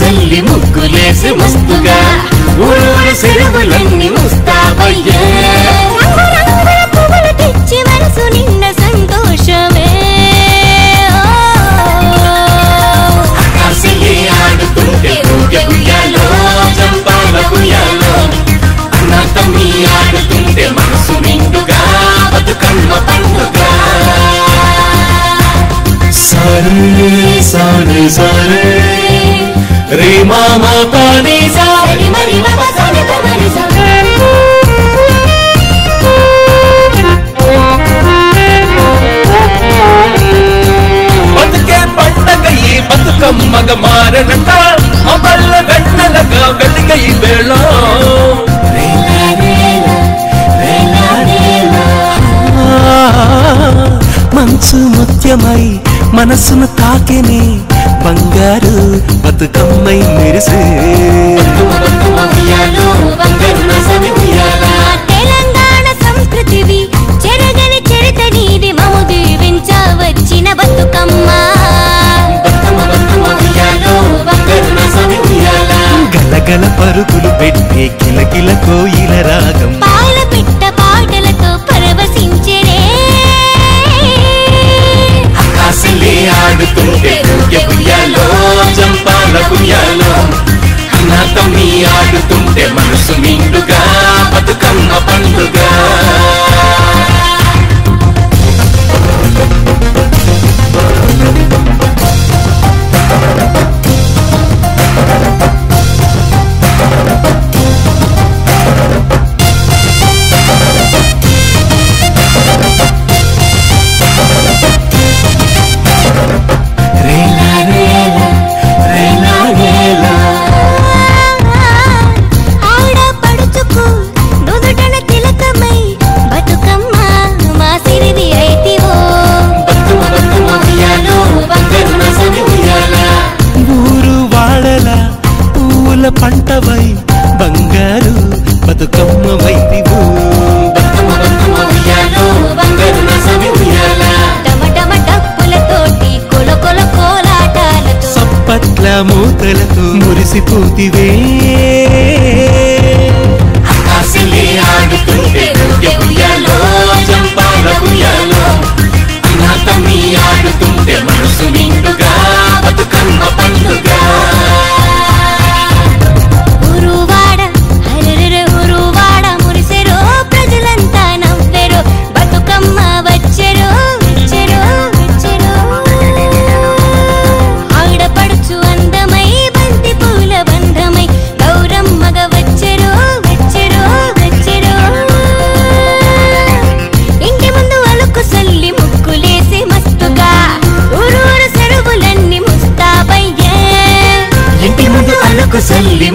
సల్లి ముగ్గులేసి ముస్తుగా. ఊరూరు సెరువులన్నీ ముస్తాబయ్యే. ఆడుతుంటే మనసు నిండుగా బతుకమ్మ పండుగ. సారే సారే సారే. రే మామ పాని బతుకే పండగ ఈ బతుకమ్మగ మారనట. అమల్ల గంటలగా వెలిగ ఈ వేళ. మంచు ముత్యమై మనసును తాకెనే బంగారు బతుకమ్మై మెరిసే. తెలంగాణ సంస్కృతివి చెరగని చరిత నీది మము దీవించ వచ్చిన బతుకమ్మ. గలగల పరుగులు పెట్టే కిలకిల కోయిల రాగం. కొల Marceli.